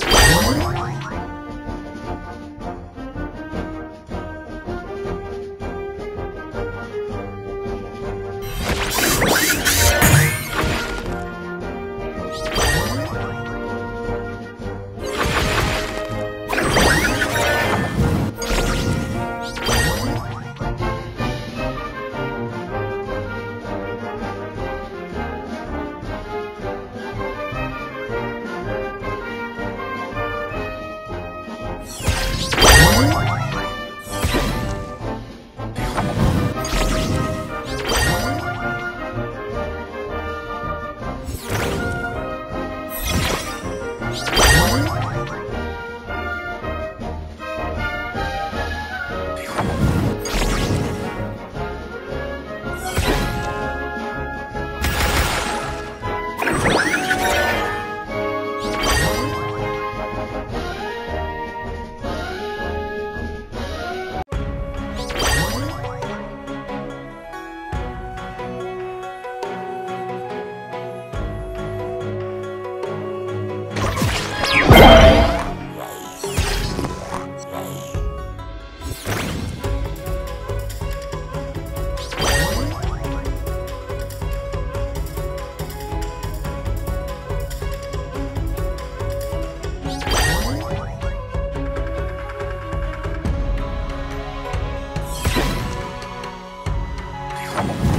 first. changed. Come on.